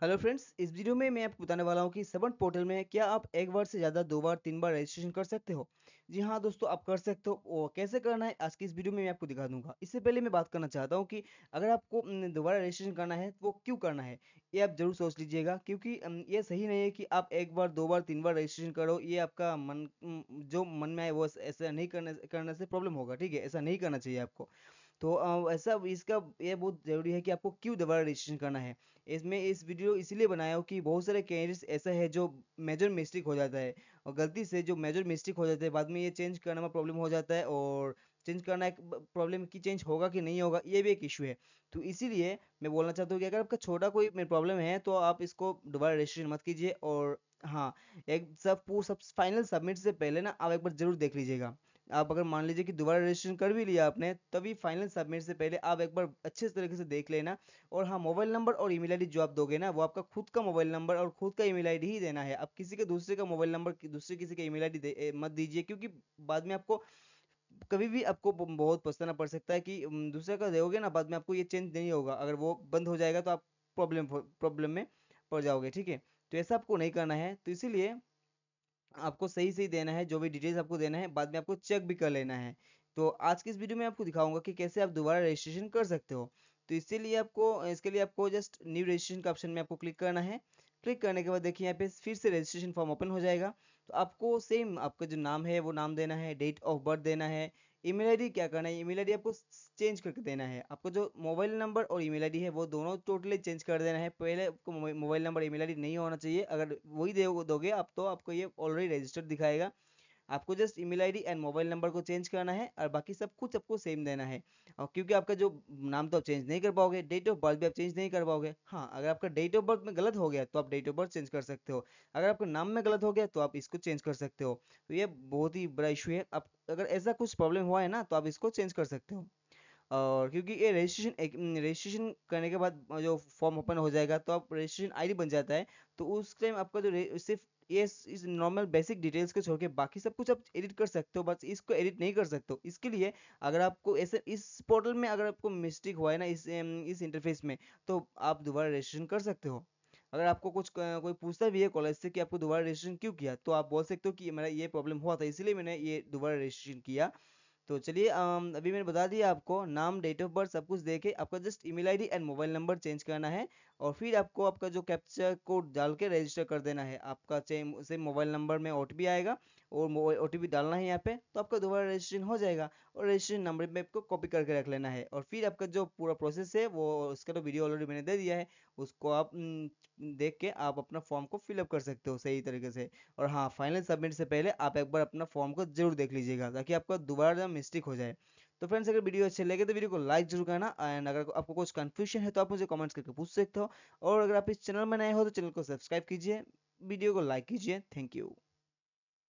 Hello friends, इस video में मैं आपको बताने वाला हूँ कि सबन पोर्टल में क्या आप एक बार से ज़्यादा, दो बार, तीन बार रजिस्ट्रेशन कर सकते हो? जी हाँ दोस्तों, आप कर सकते हो। वो कैसे करना है, आज की इस वीडियो में मैं आपको दिखा दूँगा। इससे पहले मैं बात करना चाहता हूँ कि अगर आपको दोबारा रजिस्ट्रेशन करना है तो वो क्यों करना है? ये आप ज़रूर सोच लीजिएगा, क्योंकि ये सही नहीं है कि आप एक बार, दो बार, तीन बार रजिस्ट्रेशन करो। ये आपका मन जो मन में आए वो ऐसा नहीं करने करने से प्रॉब्लम होगा, ठीक है? ऐसा नहीं करना चाहिए आपको। तो ऐसा इसका ये बहुत ज़रूरी है कि आपको क्यों दोबारा रजिस्ट्रेशन करना है। इसमें इस वीडियो इसीलिए बनाया हो कि बहुत सारे कैंडिडेट्स ऐसा है जो मेजर मिस्टेक हो जाता है और गलती से जो मेजर मिस्टेक हो जाता है, बाद में ये चेंज करने में प्रॉब्लम हो जाता है और चेंज करना एक प्रॉब्लम की चेंज होगा कि नहीं होगा, ये भी एक इशू है। तो इसीलिए मैं बोलना चाहता हूँ कि अगर आपका छोटा कोई प्रॉब्लम है तो आप इसको दोबारा रजिस्ट्रेशन मत कीजिए और हाँ एक सब पूरा सब फाइनल सबमिट से पहले ना आप एक बार ज़रूर देख लीजिएगा। आप अगर मान लीजिए कि दोबारा रजिस्ट्रेशन कर भी लिया आपने, तभी फाइनल सबमिट से पहले आप एक बार अच्छे तरीके से देख लेना और हाँ मोबाइल नंबर और ईमेल आईडी जो आप दोगे ना, वो आपका खुद का मोबाइल नंबर और खुद का ईमेल आईडी ही देना है। आप किसी के दूसरे का मोबाइल नंबर दूसरे किसी का ईमेल आईडी मत दीजिए क्योंकि बाद में आपको, कभी भी आपको बहुत पछताना पड़ सकता है कि दूसरे का दोगे ना, बाद में आपको ये चेंज नहीं होगा। अगर वो बंद हो जाएगा तो आप प्रॉब्लम प्रॉब्लम में पड़ जाओगे, ठीक है? तो ऐसा आपको नहीं करना है। तो इसीलिए आपको सही सही देना है, जो भी डिटेल्स आपको देना है, बाद में आपको चेक भी कर लेना है। तो आज की इस वीडियो में आपको दिखाऊँगा कि कैसे आप दोबारा रजिस्ट्रेशन कर सकते हो। तो इसीलिए आपको, इसके लिए आपको जस्ट न्यू रजिस्ट्रेशन का ऑप्शन में आपको क्लिक करना है। क्लिक करने के बाद देखिए यहाँ पे फिर से रजिस्ट्रेशन फॉर्म ओपन हो जाएगा। तो आपको सेम आपका जो नाम है, वो नाम देना है डेट ऑफ़ बर्थ देना है ईमेल आईडी क्या करना है? ईमेल आईडी आपको चेंज करके देना है। आपको जो मोबाइल नंबर और ईमेल आईडी है, वो दोनों टोटली चेंज कर देना है। पहले आपको मोबाइल नंबर, ईमेल आईडी नहीं होना चाहिए। अगर वही दोगे आप तो आपको ये ऑलरेडी रजिस्टर्ड दिखाएगा। आपको just email ID and mobile number को चेंज करना है और बाकी सब कुछ आपको सेम देना है। और क्योंकि आपका जो नाम तो आप चेंज नहीं कर पाओगे, डेट ऑफ़ बर्थ भी आप चेंज नहीं कर पाओगे। हाँ अगर आपका डेट ऑफ़ बर्थ में गलत हो गया तो आप डेट ऑफ़ बर्थ चेंज कर सकते हो। अगर आपका नाम में गलत हो गया तो आप इसको चेंज कर सकते हो। तो ये बहुत ही बड़ा इशू है। आप अगर ऐसा कुछ प्रॉब्लम हुआ है ना तो आप इसको चेंज कर सकते हो। और क्योंकि ये रजिस्ट्रेशन रजिस्ट्रेशन करने के बाद जो फॉर्म ओपन हो जाएगा तो आप रजिस्ट्रेशन आईडी बन जाता है। तो उस टाइम आपका जो सिर्फ़ ये इस नॉर्मल बेसिक डिटेल्स को छोड़ के बाकी सब कुछ आप एडिट कर सकते हो, बस इसको एडिट नहीं कर सकते हो। इसके लिए अगर आपको ऐसे, इस पोर्टल में अगर आपको मिस्टेक हुआ है ना, इस इस इंटरफेस में तो आप दोबारा रजिस्ट्रेशन कर सकते हो। अगर आपको कुछ कोई पूछता भी है कॉलेज से कि आपको दोबारा रजिस्ट्रेशन क्यों किया तो आप बोल सकते हो कि मेरा ये प्रॉब्लम हुआ था, इसलिए मैंने ये दोबारा रजिस्ट्रेशन किया। तो चलिए अभी मैंने बता दिया आपको, नाम डेट ऑफ़ बर्थ सब कुछ देके आपका just email ID and mobile number change करना है और फिर आपको आपका जो कैप्चर कोड डाल के रजिस्टर कर देना है, आपका सेम मोबाइल नंबर में ओटीपी आएगा और ओटीपी डालना है यहाँ पे तो आपका दोबारा रजिस्ट्रेशन हो जाएगा और रजिस्ट्रेशन नंबर में आपको कॉपी करके रख लेना है और फिर आपका जो पूरा प्रोसेस है, वो, उसका तो वीडियो ऑलरेडी मैंने दे दिया है, उसको आप देख के आप अपना फॉर्म को फिलअप कर सकते हो सही तरीके से और हाँ फाइनल सबमिट से पहले आप एक बार अपना फॉर्म को ज़रूर देख लीजिएगा ताकि आपका दोबारा मिस्टेक हो जाए। तो फ्रेंड्स अगर वीडियो अच्छे लगे तो वीडियो को लाइक ज़रूर करना एंड अगर आपको कुछ कंफ्यूजन है तो आप मुझे कमेंट्स करके पूछ सकते हो। और अगर आप इस चैनल में नए हो तो चैनल को सब्सक्राइब कीजिए वीडियो को लाइक कीजिए। Thank you